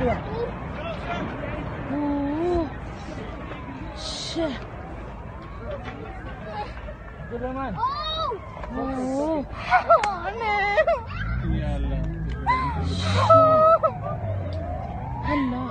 được Good one, man. Oh! Oh, no. Yalla. Hello.